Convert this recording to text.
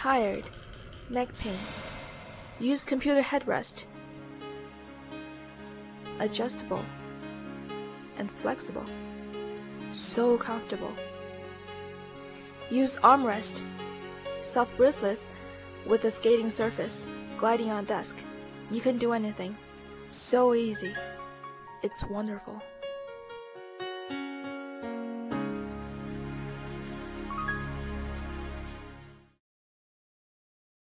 tired, neck pain. Use computer headrest. Adjustable and flexible. So comfortable. Use armrest. Soft bristless with a skating surface, gliding on desk. You can do anything. So easy. It's wonderful.